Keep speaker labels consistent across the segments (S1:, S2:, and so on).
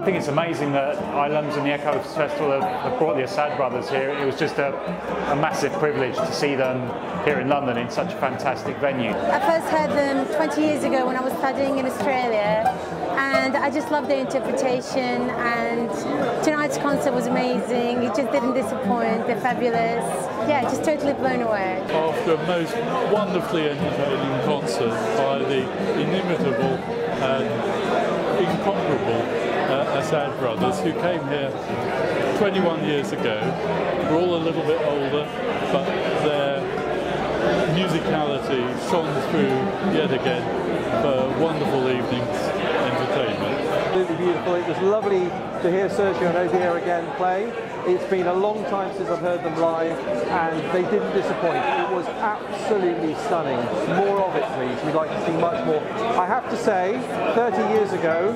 S1: I think it's amazing that ILAMS and the Echoes Festival have, have, brought the Assad brothers here. It was just a, a, massive privilege to see them here in London in such a fantastic venue.
S2: I first heard them 20 years ago when I was studying in Australia and I just loved their interpretation and tonight's concert was amazing. It just didn't disappoint. They're fabulous. Yeah, just totally blown away.
S3: After a most wonderfully entertaining concert by the inimitable and incomparable Assad brothers who came here 21 years ago. We're all a little bit older, but their musicality shone through yet again for wonderful evenings.
S4: Beautiful. It was lovely to hear Sergio and Odair again play. It's been a long time since I've heard them live and they didn't disappoint. It was absolutely stunning. More of it please. We'd like to see much more. I have to say, 30 years ago,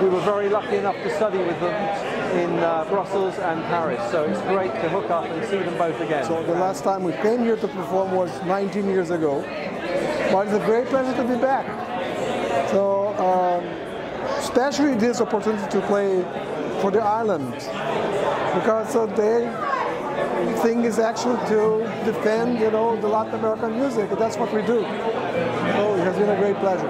S4: we were very lucky enough to study with them in uh, Brussels and Paris. So it's great to hook up and see them both again.
S5: So the last time we came here to perform was 19 years ago. But it's a great pleasure to be back. Especially this opportunity to play for the ILAMS because uh, their thing is actually to defend, you know, the Latin American music. That's what we do. So it has been a great pleasure.